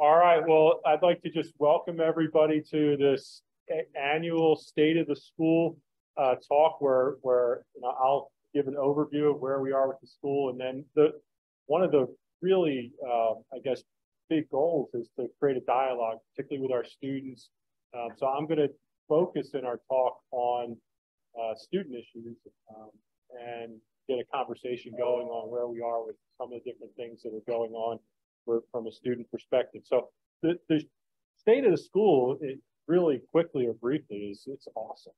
All right, well, I'd like to just welcome everybody to this annual State of the School uh, talk where, where you know, I'll give an overview of where we are with the school. And then the one of the really, uh, I guess, big goals is to create a dialogue, particularly with our students. Um, so I'm going to focus in our talk on uh, student issues um, and get a conversation going on where we are with some of the different things that are going on for, from a student perspective. So the, the state of the school, it really quickly or briefly, is it's awesome.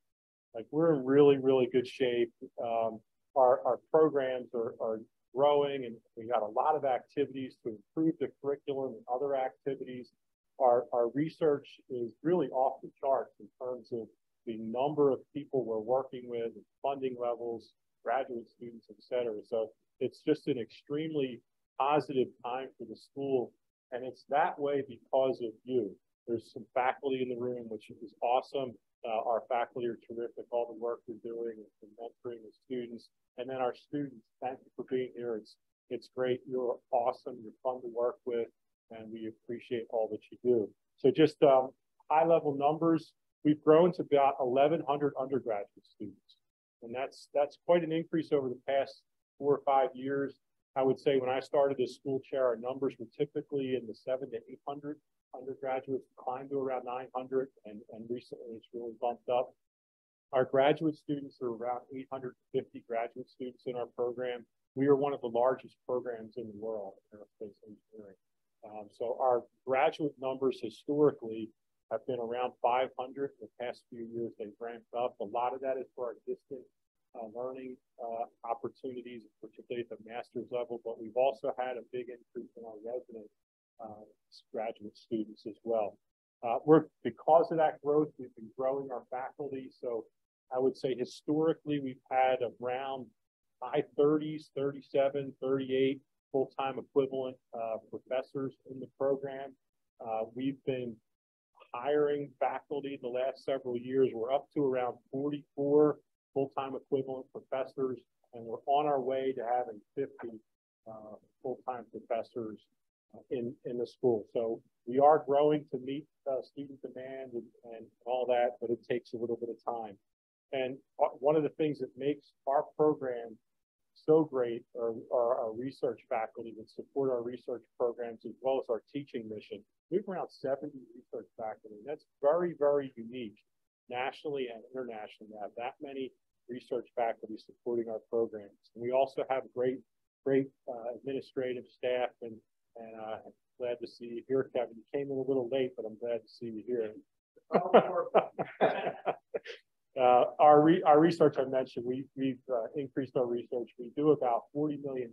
Like we're in really, really good shape. Um, our, our programs are, are growing and we got a lot of activities to improve the curriculum and other activities. Our, our research is really off the charts in terms of the number of people we're working with, funding levels, graduate students, et cetera. So it's just an extremely positive time for the school. And it's that way because of you. There's some faculty in the room, which is awesome. Uh, our faculty are terrific, all the work they're doing and mentoring the students. And then our students, thank you for being here. It's, it's great. You're awesome. You're fun to work with. And we appreciate all that you do. So just um, high level numbers, we've grown to about 1,100 undergraduate students. And that's, that's quite an increase over the past four or five years. I would say when I started as school chair, our numbers were typically in the seven to 800 undergraduates, climbed to around 900, and, and recently it's really bumped up. Our graduate students are around 850 graduate students in our program. We are one of the largest programs in the world in aerospace engineering. Um, so our graduate numbers historically have been around 500. In the past few years, they've ramped up. A lot of that is for our distant uh, learning uh, opportunities, particularly at the master's level, but we've also had a big increase in our resident uh, graduate students as well. Uh, we're because of that growth, we've been growing our faculty. So I would say historically we've had around high 30s, 37, 38 full-time equivalent uh, professors in the program. Uh, we've been hiring faculty the last several years. We're up to around 44 full-time equivalent professors, and we're on our way to having 50 uh, full-time professors uh, in, in the school. So we are growing to meet uh, student demand and, and all that, but it takes a little bit of time. And uh, one of the things that makes our program so great are, are, our research faculty that support our research programs as well as our teaching mission. We have around 70 research faculty. That's very, very unique nationally and internationally have that many research faculty supporting our programs. And we also have great, great uh, administrative staff and, and uh, glad to see you here, Kevin. You came in a little late, but I'm glad to see you here. uh, our, re our research I mentioned, we, we've uh, increased our research. We do about $40 million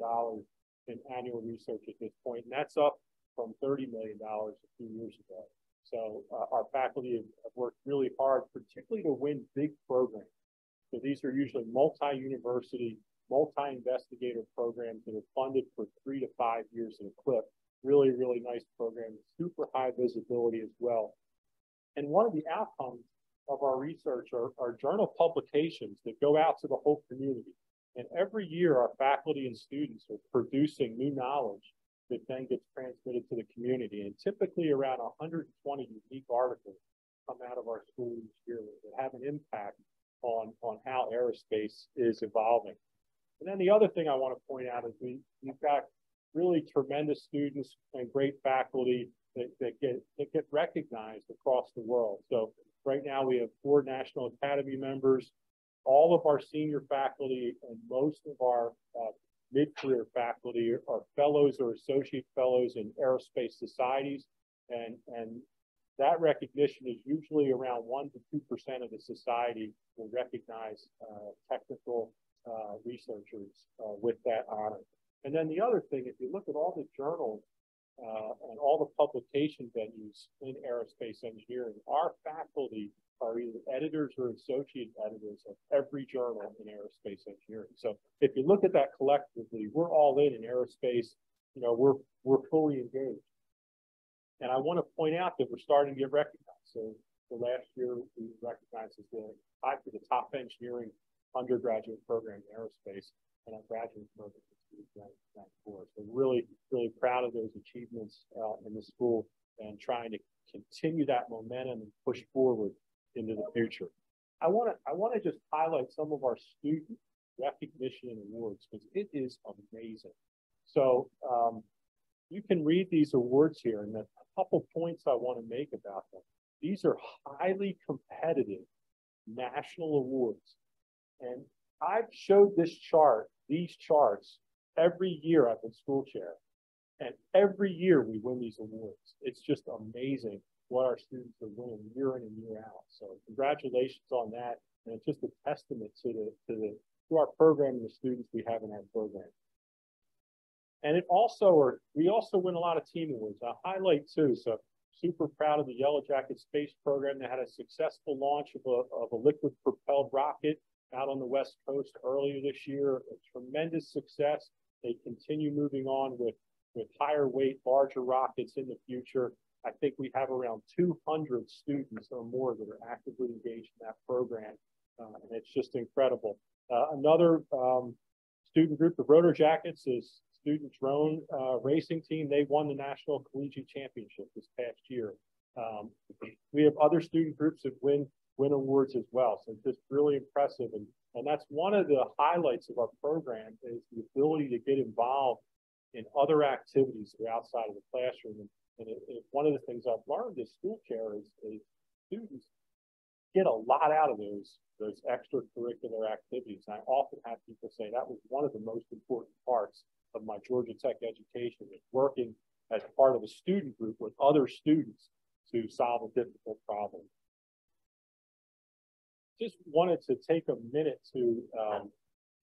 in annual research at this point, and that's up from $30 million a few years ago. So uh, our faculty have worked really hard, particularly to win big programs. So these are usually multi-university, multi-investigator programs that are funded for three to five years at a clip. Really, really nice program, super high visibility as well. And one of the outcomes of our research are, are journal publications that go out to the whole community. And every year, our faculty and students are producing new knowledge that then gets transmitted to the community. And typically around 120 unique articles come out of our school each year that have an impact on, on how aerospace is evolving. And then the other thing I want to point out is we, we've got really tremendous students and great faculty that, that, get, that get recognized across the world. So right now we have four National Academy members. All of our senior faculty and most of our uh, mid-career faculty are fellows or associate fellows in aerospace societies. And, and that recognition is usually around 1% to 2% of the society will recognize uh, technical uh, researchers uh, with that honor. And then the other thing, if you look at all the journals uh, and all the publication venues in aerospace engineering, our faculty are either editors or associate editors of every journal in aerospace engineering. So if you look at that collectively, we're all in in aerospace. You know, we're we're fully engaged. And I want to point out that we're starting to get recognized. So the last year we were recognized as the for the top engineering undergraduate program in aerospace, and our graduate program ranked four. So really, really proud of those achievements uh, in the school. and trying to continue that momentum and push forward into the future. I want to I want to just highlight some of our student recognition and awards because it is amazing. So um, you can read these awards here, and a couple points I want to make about them. These are highly competitive national awards, and I've showed this chart, these charts, every year I've been school chair, and every year we win these awards. It's just amazing what our students are winning year in and year out. So congratulations on that. And it's just a testament to the to the to our program and the students we have in our program. And it also are we also win a lot of team awards. I'll highlight too. So super proud of the Yellow Jacket Space Program that had a successful launch of a, of a liquid propelled rocket out on the West Coast earlier this year. A tremendous success. They continue moving on with, with higher weight, larger rockets in the future. I think we have around 200 students or more that are actively engaged in that program. Uh, and it's just incredible. Uh, another um, student group, the Rotor Jackets, is student drone uh, racing team. They won the National Collegiate Championship this past year. Um, we have other student groups that win win awards as well. So it's just really impressive. And, and that's one of the highlights of our program is the ability to get involved in other activities that are outside of the classroom. And, and it, it, one of the things I've learned as school chair is, is students get a lot out of those those extracurricular activities. And I often have people say that was one of the most important parts of my Georgia Tech education is working as part of a student group with other students to solve a difficult problem just wanted to take a minute to um,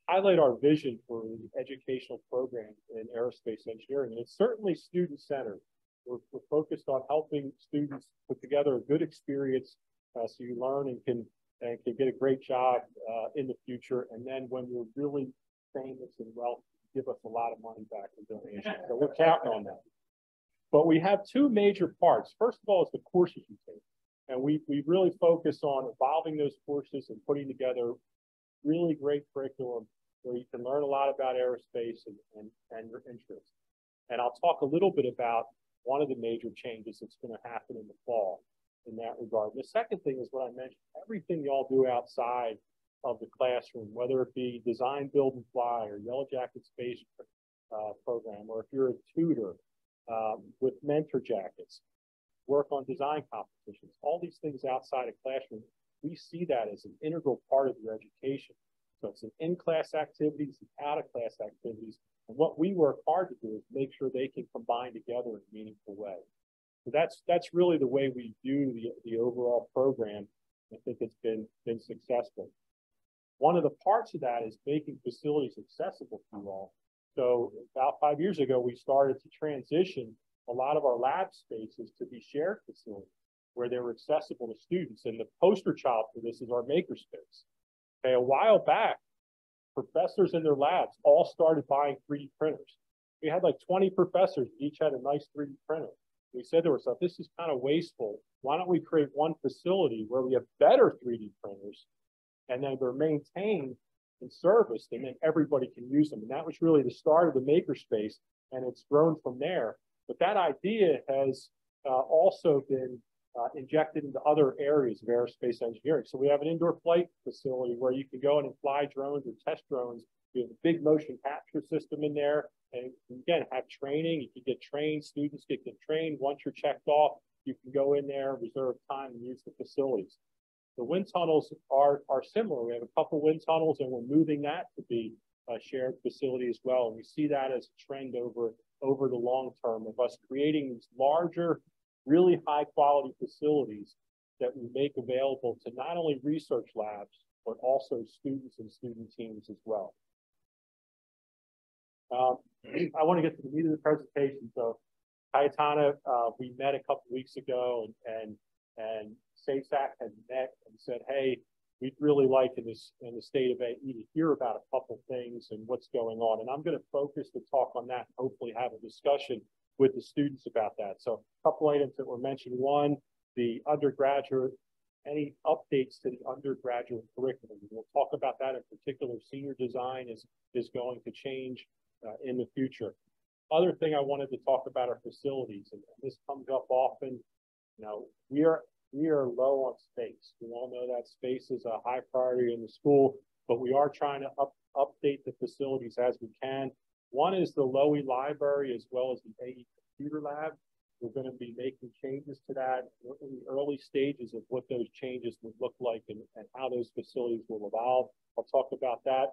highlight our vision for the educational program in aerospace engineering. And it's certainly student-centered. We're, we're, focused on helping students put together a good experience uh, so you learn and can and can get a great job uh, in the future. And then when you're really famous and wealthy, give us a lot of money back in donations. So we're counting on that. But we have two major parts. First of all, is the courses you take. And we, we really focus on evolving those courses and putting together really great curriculum where you can learn a lot about aerospace and, and, and your interests. And I'll talk a little bit about one of the major changes that's going to happen in the fall in that regard. The second thing is what I mentioned, everything y'all do outside of the classroom, whether it be design, build, and fly, or Yellow Jacket Space uh, program, or if you're a tutor um, with mentor jackets, work on design competitions, all these things outside of classroom, we see that as an integral part of your education. So it's in-class activities and out-of-class activities. And what we work hard to do is make sure they can combine together in a meaningful way. So that's that's really the way we do the, the overall program. I think it's been been successful. One of the parts of that is making facilities accessible to all. So about five years ago, we started to transition a lot of our lab spaces to be shared facilities where they were accessible to students. And the poster child for this is our makerspace. Okay, a while back, professors in their labs all started buying 3D printers. We had like 20 professors, each had a nice 3D printer. We said to ourselves, this is kind of wasteful. Why don't we create one facility where we have better 3D printers and then they're maintained and serviced and then everybody can use them. And that was really the start of the makerspace and it's grown from there. But that idea has uh, also been uh, injected into other areas of aerospace engineering. So we have an indoor flight facility where you can go in and fly drones or test drones. We have a big motion capture system in there. And again, have training. You can get trained. Students get, get trained. Once you're checked off, you can go in there, reserve time, and use the facilities. The wind tunnels are, are similar. We have a couple wind tunnels, and we're moving that to be a shared facility as well. And we see that as a trend over over the long term of us creating these larger, really high quality facilities that we make available to not only research labs, but also students and student teams as well. Um, I want to get to the meat of the presentation. So Cayetana, uh, we met a couple weeks ago and, and, and SAESAC had met and said, hey, we'd really like in this in the state of AE to hear about a couple things and what's going on. And I'm going to focus the talk on that and hopefully have a discussion with the students about that. So a couple items that were mentioned. One, the undergraduate, any updates to the undergraduate curriculum. We'll talk about that in particular. Senior design is, is going to change uh, in the future. other thing I wanted to talk about are facilities, and this comes up often. You know, we are we are low on space. We all know that space is a high priority in the school, but we are trying to up, update the facilities as we can. One is the Lowy Library as well as the AE Computer Lab. We're going to be making changes to that. In the early stages of what those changes would look like and, and how those facilities will evolve. I'll talk about that.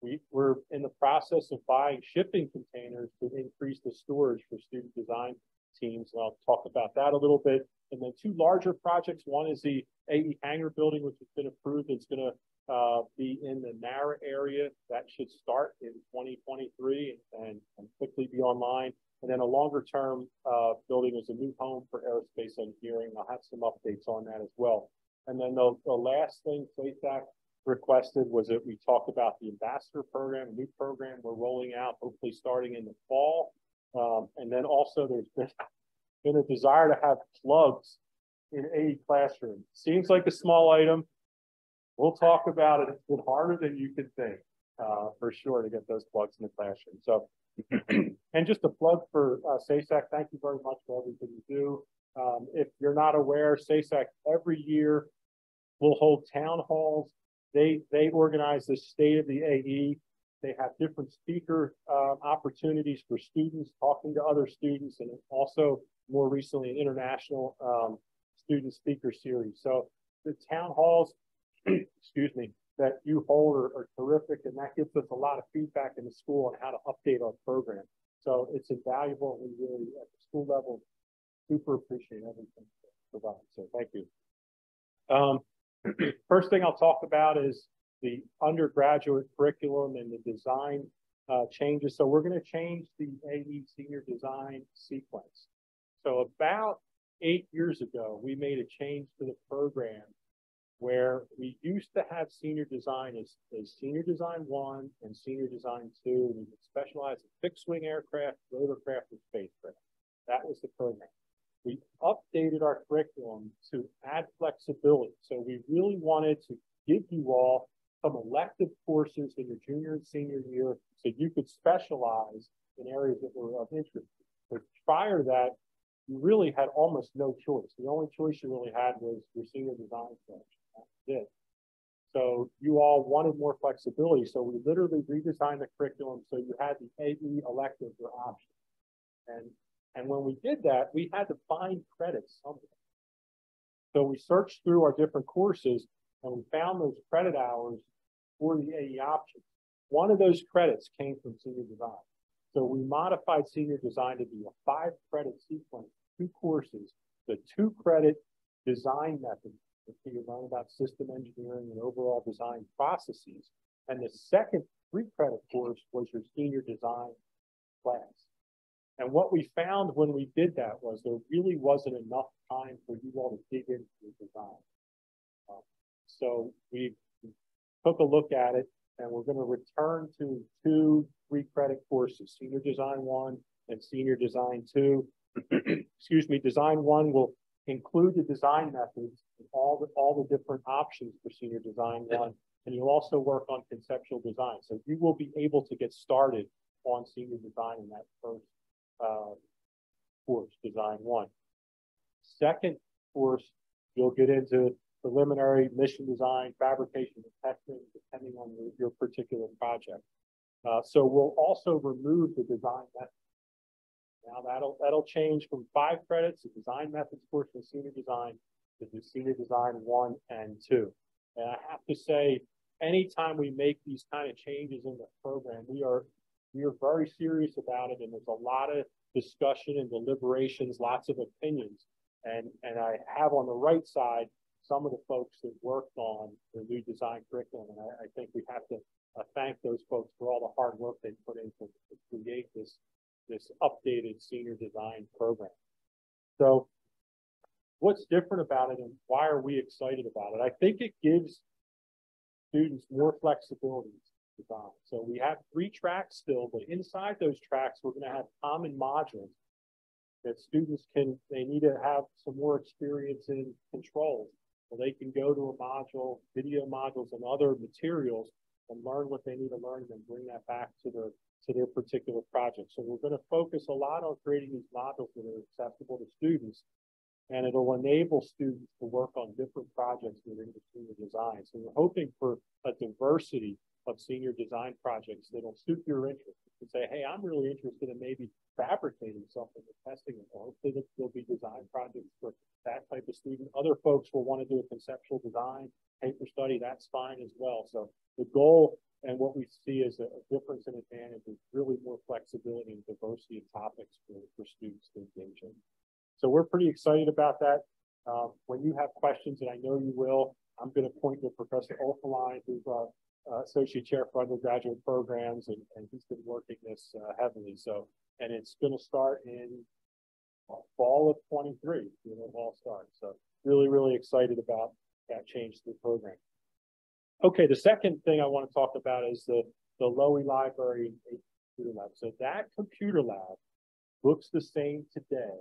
We, we're in the process of buying shipping containers to increase the storage for student design teams. And I'll talk about that a little bit. And then two larger projects. One is the AE hangar building, which has been approved. It's going to uh, be in the NARA area. That should start in 2023 and, and quickly be online. And then a longer term uh, building is a new home for aerospace engineering. I'll have some updates on that as well. And then the, the last thing SAESAC requested was that we talk about the ambassador program, new program we're rolling out, hopefully starting in the fall. Um, and then also there's been, been a desire to have plugs in a classroom. Seems like a small item. We'll talk about it. It's been harder than you could think, uh, for sure, to get those plugs in the classroom. So, and just a plug for uh, SAESAC, thank you very much for everything you do. Um, if you're not aware, SAESAC every year will hold town halls. They they organize the state of the AE they have different speaker uh, opportunities for students talking to other students and also more recently an international um, student speaker series. So the town halls, excuse me, that you hold are, are, terrific and that gives us a lot of feedback in the school on how to update our program. So it's invaluable we really at the school level super appreciate everything provided. So thank you. Um, first thing I'll talk about is the undergraduate curriculum and the design uh, changes. So we're going to change the AE senior design sequence. So about eight years ago, we made a change to the program where we used to have senior design as, as senior design one and senior design two. We specialize in fixed wing aircraft, rotorcraft, and spacecraft. That was the program. We updated our curriculum to add flexibility. So we really wanted to give you all some elective courses in your junior and senior year so you could specialize in areas that were of interest. But prior to that, you really had almost no choice. The only choice you really had was your senior design section. It. So you all wanted more flexibility. So we literally redesigned the curriculum so you had the AE electives or options. And, and when we did that, we had to find credits somewhere. So we searched through our different courses and we found those credit hours for the AE options. One of those credits came from senior design. So we modified senior design to be a five credit sequence, two courses, the two credit design method, so you learn about system engineering and overall design processes. And the second three credit course was your senior design class. And what we found when we did that was there really wasn't enough time for you all to dig into the design. Um, so we took a look at it and we're going to return to two three credit courses, senior design one and senior design two. Excuse me, design one will include the design methods all the, all the different options for senior design one. And you'll also work on conceptual design. So you will be able to get started on senior design in that first uh, course, design one. Second course, you'll get into preliminary mission design, fabrication, and testing, depending on your, your particular project. Uh, so we'll also remove the design method. Now that'll that'll change from five credits, the design methods portion of senior design, to the senior design one and two. And I have to say, anytime we make these kind of changes in the program, we are we are very serious about it, and there's a lot of discussion and deliberations, lots of opinions. And and I have on the right side some of the folks that worked on the new design curriculum. And I, I think we have to uh, thank those folks for all the hard work they put in to, to create this, this updated senior design program. So what's different about it and why are we excited about it? I think it gives students more flexibility to design. So we have three tracks still, but inside those tracks, we're going to have common modules that students can, they need to have some more experience in controls so they can go to a module, video modules and other materials and learn what they need to learn and then bring that back to their to their particular project. So we're going to focus a lot on creating these modules that are accessible to students and it'll enable students to work on different projects within the senior design. So we're hoping for a diversity of senior design projects that'll suit your interest. You say, hey, I'm really interested in maybe fabricating something and testing it. Or hopefully there'll be design projects for that type of student. Other folks will want to do a conceptual design, paper study, that's fine as well. So the goal and what we see a, a difference in advantage is really more flexibility and diversity of topics for, for students to engage in. So we're pretty excited about that. Um, when you have questions, and I know you will, I'm going to point to Professor Olfelein, who's our uh, Associate Chair for Undergraduate Programs, and, and he's been working this uh, heavily. So, and it's going to start in fall of 23, you know, all start. So really, really excited about that change to the program. Okay, the second thing I want to talk about is the, the Lowy Library Computer Lab. So that computer lab looks the same today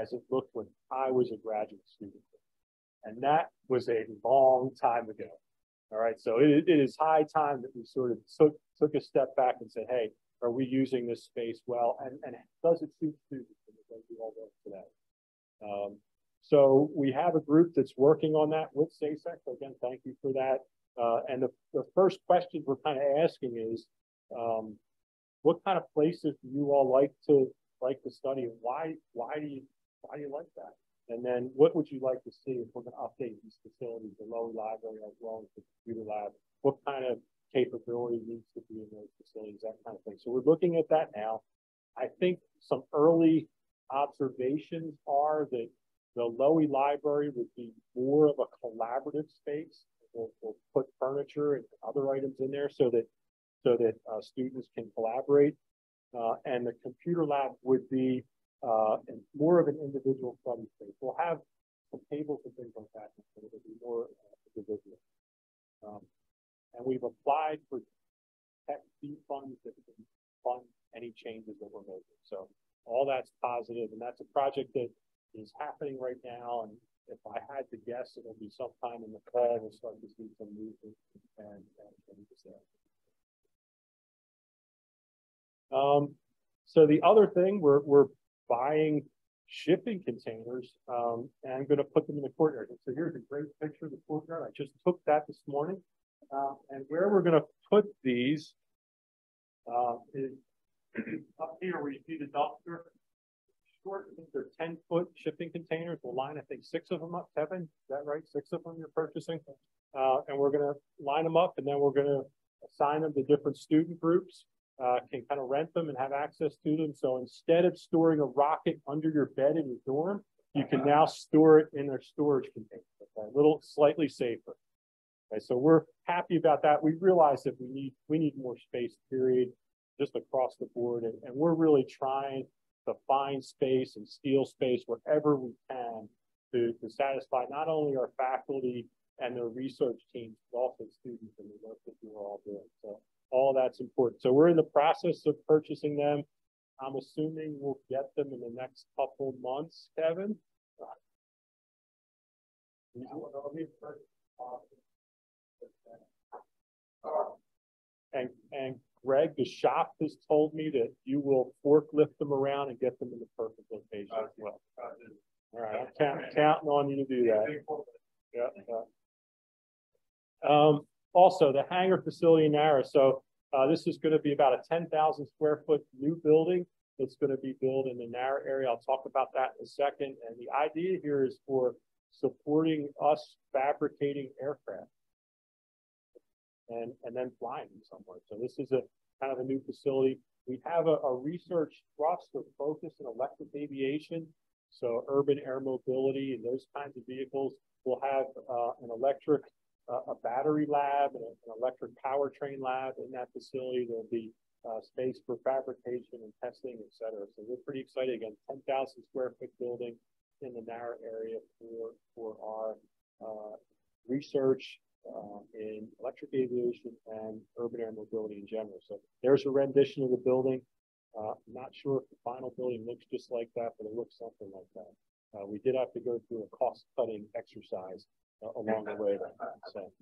as it looked when I was a graduate student. And that was a long time ago. All right, so it, it is high time that we sort of took, took a step back and said, hey, are we using this space well? And, and does it suit students in the way we all work today? Um, so we have a group that's working on that with SAESAC. So again, thank you for that. Uh, and the, the first question we're kind of asking is, um, what kind of places do you all like to like to study? Why why do you why do you like that? And then what would you like to see if we're going to update these facilities, the Lowy library as well as the computer lab? What kind of capability needs to be in those facilities, that kind of thing. So we're looking at that now. I think some early observations are that the Lowy library would be more of a collaborative space. We'll, we'll put furniture and other items in there so that so that uh, students can collaborate. Uh, and the computer lab would be uh, and more of an individual study space. We'll have some tables and things like that, but it'll be more uh, individual. Um, and we've applied for tech fee funds that can fund any changes that we're making. So all that's positive, and that's a project that is happening right now. And if I had to guess, it'll be sometime in the fall we'll start to see some movement and, and changes there. Um, so the other thing we're we're buying shipping containers um, and I'm going to put them in the courtyard. So here's a great picture of the courtyard. I just took that this morning. Uh, and where we're going to put these uh, is up here where you see the dumpster. Short, I think they're 10 foot shipping containers. We'll line, I think, six of them up. Kevin, is that right? Six of them you're purchasing. Uh, and we're going to line them up and then we're going to assign them to different student groups uh, can kind of rent them and have access to them. So instead of storing a rocket under your bed in your dorm, you can now store it in their storage container. Okay? A little slightly safer. Okay, so we're happy about that. We realize that we need we need more space, period, just across the board, and, and we're really trying to find space and steal space wherever we can to, to satisfy not only our faculty and their research teams, but also students and the work that we're all doing. So all that's important. So we're in the process of purchasing them. I'm assuming we'll get them in the next couple months, Kevin. And, and Greg, the shop has told me that you will forklift them around and get them in the perfect location as well. All right, I'm count, counting on you to do that. Yeah. yeah. Um, also, the hangar facility in Nara. So uh, this is going to be about a 10,000 square foot new building that's going to be built in the Nara area. I'll talk about that in a second. And the idea here is for supporting us fabricating aircraft and, and then flying them somewhere. So this is a kind of a new facility. We have a, a research thrust or focus in electric aviation. So urban air mobility and those kinds of vehicles. We'll have uh, an electric a battery lab and an electric powertrain lab in that facility. There'll be uh, space for fabrication and testing, et cetera. So we're pretty excited. Again, 10,000 square foot building in the Nara area for, for our uh, research uh, in electric aviation and urban air mobility in general. So there's a rendition of the building. Uh, not sure if the final building looks just like that, but it looks something like that. Uh, we did have to go through a cost cutting exercise along the way. So,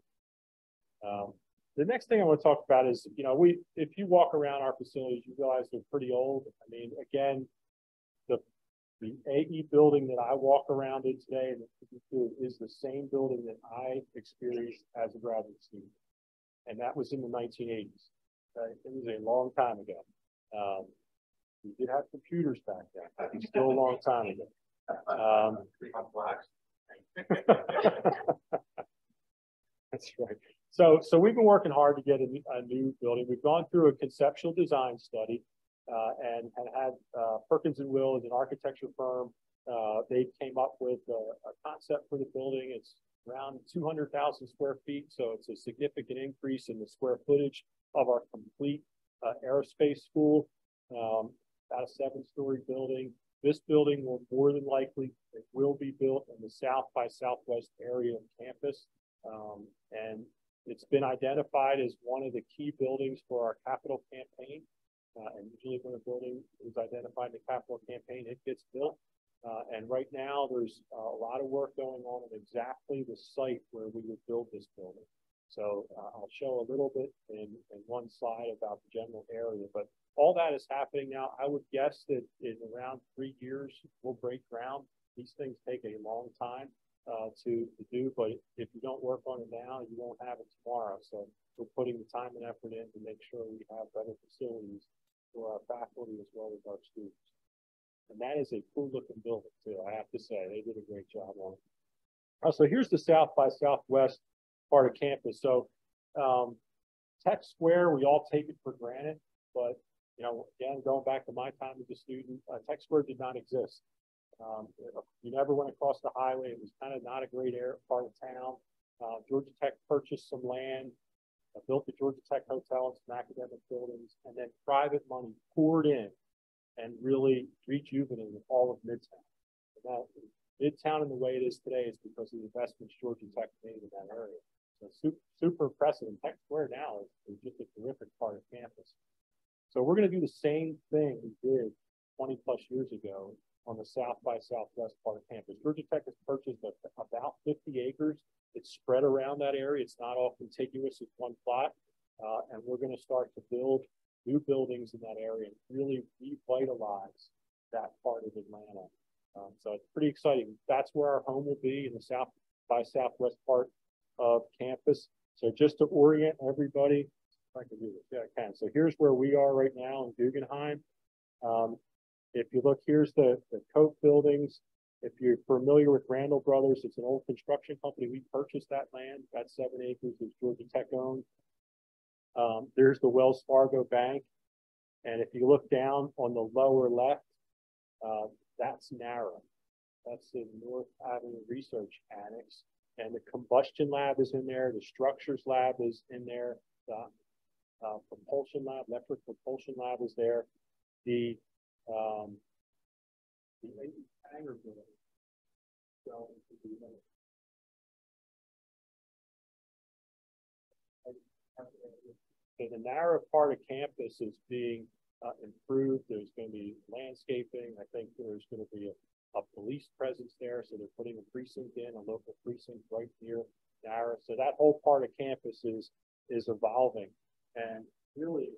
um, the next thing I want to talk about is, you know, we, if you walk around our facilities, you realize they're pretty old. I mean, again, the, the AE building that I walk around in today is the same building that I experienced as a graduate student. And that was in the nineteen eighties. Right? It was a long time ago. Um, we did have computers back then, it's still a long time ago. Um, That's right. So, so we've been working hard to get a, a new building. We've gone through a conceptual design study uh, and, and had uh, Perkins and Will as an architecture firm. Uh, they came up with a, a, concept for the building. It's around 200,000 square feet, so it's a significant increase in the square footage of our complete uh, aerospace school. Um, about a seven-story building. This building will more than likely it will be built in the south by southwest area of campus. Um, and it's been identified as one of the key buildings for our capital campaign. Uh, and usually when a building is identified in the capital campaign, it gets built. Uh, and right now there's a lot of work going on in exactly the site where we would build this building. So uh, I'll show a little bit in, in one slide about the general area, but all that is happening now. I would guess that in around three years, we'll break ground. These things take a long time uh, to, to do, but if you don't work on it now, you won't have it tomorrow. So we're putting the time and effort in to make sure we have better facilities for our faculty as well as our students. And that is a cool looking building too, I have to say. They did a great job on it. Uh, so here's the South by Southwest part of campus. So um, Tech Square, we all take it for granted, but you know, again, going back to my time as a student, uh, Tech Square did not exist. Um, you never went across the highway. It was kind of not a great area, part of town. Uh, Georgia Tech purchased some land, uh, built the Georgia Tech Hotel and some academic buildings, and then private money poured in and really rejuvenated all of Midtown. And that, Midtown in the way it is today is because of the investments Georgia Tech made in that area. So super, super impressive. And Tech Square now is, is just a terrific part of campus. So we're going to do the same thing we did 20 plus years ago on the south by southwest part of campus. Georgia Tech has purchased about 50 acres. It's spread around that area. It's not all contiguous It's one plot. Uh, and we're going to start to build new buildings in that area and really revitalize that part of Atlanta. Um, so it's pretty exciting. That's where our home will be in the south by southwest part of campus. So just to orient everybody, I can do this. Yeah, I can. So here's where we are right now in Guggenheim. Um, if you look, here's the, the Coke buildings. If you're familiar with Randall Brothers, it's an old construction company. We purchased that land. That seven acres is Georgia Tech owned. Um, there's the Wells Fargo Bank. And if you look down on the lower left, uh, that's NARA. That's the North Avenue Research Annex. And the combustion lab is in there. The structures lab is in there. The uh, propulsion lab, electric propulsion lab is there. The um, the hangar building. So, so the NARA part of campus is being uh, improved. There's going to be landscaping. I think there's going to be a, a, police presence there. So they're putting a precinct in, a local precinct right near Nara. So that whole part of campus is is evolving. And really,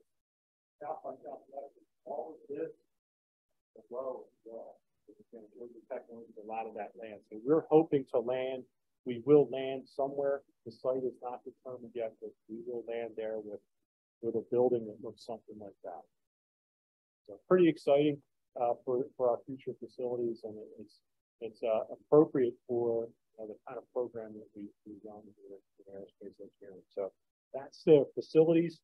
South by Southwest, all of this well as well. a lot of that land. So we're hoping to land. We will land somewhere. The site is not determined yet, but we will land there with with a building that looks something like that. So pretty exciting uh, for for our future facilities, and it's it's uh, appropriate for the kind of program that we we run in aerospace engineering. So that's the facilities.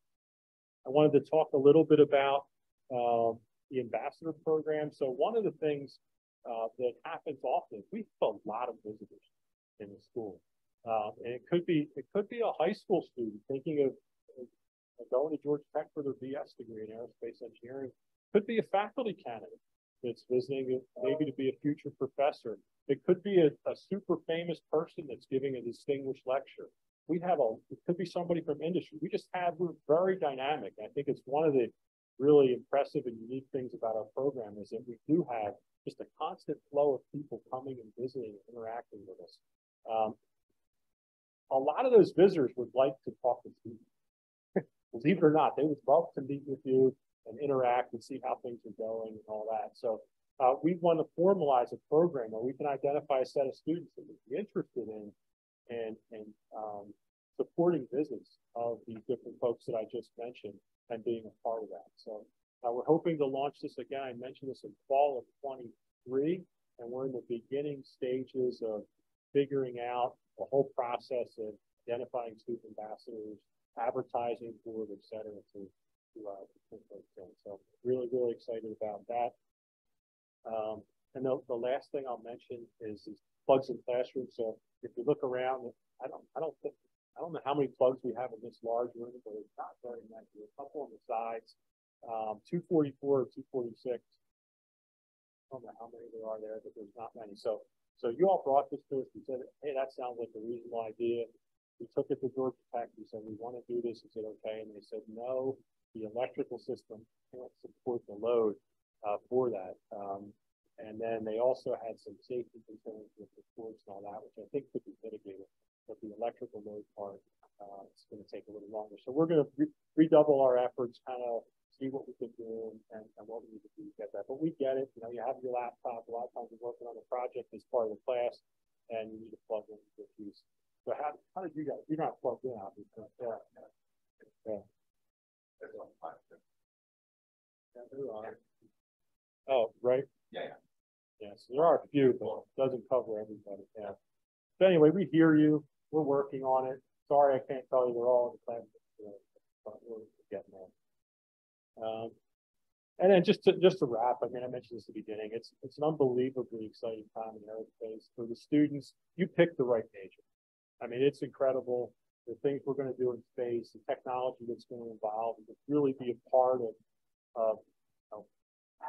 I wanted to talk a little bit about um, the ambassador program. So one of the things uh, that happens often, we have a lot of visitors in the school. Um, and it could be it could be a high school student thinking of, of going to Georgia Tech for their BS degree in aerospace engineering. Could be a faculty candidate that's visiting maybe to be a future professor. It could be a, a super famous person that's giving a distinguished lecture. We have a it could be somebody from industry. We just have we're very dynamic. I think it's one of the really impressive and unique things about our program is that we do have just a constant flow of people coming and visiting and interacting with us. Um, a lot of those visitors would like to talk to you. believe it or not, they would love to meet with you and interact and see how things are going and all that. So uh, we want to formalize a program where we can identify a set of students that would be interested in and, and um, supporting business of these different folks that I just mentioned and being a part of that. So uh, we're hoping to launch this again. I mentioned this in fall of 23, and we're in the beginning stages of figuring out the whole process of identifying student ambassadors, advertising for it, et cetera, to, to, uh, So really, really excited about that. Um, and the, the last thing I'll mention is plugs in classrooms. So if you look around, I don't, I don't think, I don't know how many plugs we have in this large room, but it's not very many. A couple on the sides, um, 244 or 246. I don't know how many there are there, but there's not many. So, so you all brought this to us. We said, hey, that sounds like a reasonable idea. We took it to Georgia Tech. We said, we want to do this. Is it okay? And they said, no, the electrical system can't support the load uh, for that. Um, and then they also had some safety concerns with the ports and all that, which I think could be mitigated. But the electrical load part, uh, it's going to take a little longer. So we're going to re redouble our efforts, kind of see what we can do and, and what we need to do to get that. But we get it. You know, you have your laptop. A lot of times you're working on a project as part of the class, and you need to plug in your keys. So how, how did you guys? You're not plugged in, obviously. Yeah. Yeah. yeah. Oh, right. Yeah, yeah. There are a few, but it doesn't cover everybody. Yeah. So anyway, we hear you. We're working on it. Sorry, I can't tell you they're all in the plan, but we're getting there. Um, and then just to just to wrap, I mean, I mentioned this at the beginning. It's it's an unbelievably exciting time in aerospace for the students. You picked the right major. I mean, it's incredible the things we're going to do in space, the technology that's going to evolve, and to really be a part of of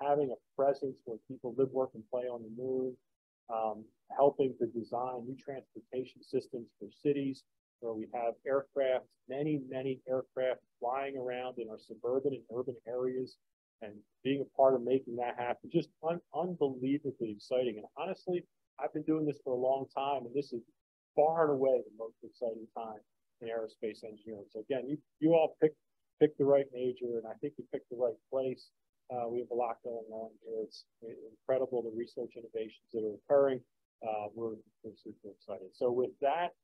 having a presence where people live, work, and play on the moon, um, helping to design new transportation systems for cities where we have aircraft, many, many aircraft flying around in our suburban and urban areas and being a part of making that happen. Just un unbelievably exciting. And honestly, I've been doing this for a long time, and this is far and away the most exciting time in aerospace engineering. So again, you, you all picked, picked the right major, and I think you picked the right place. Uh, we have a lot going on here. It's incredible the research innovations that are occurring. Uh, we're, we're, super excited. So with that,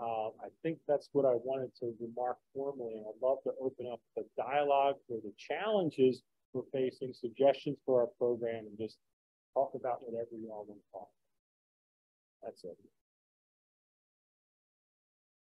uh, I think that's what I wanted to remark formally. And I'd love to open up the dialogue for the challenges we're facing, suggestions for our program, and just talk about whatever you all want to talk. That's it.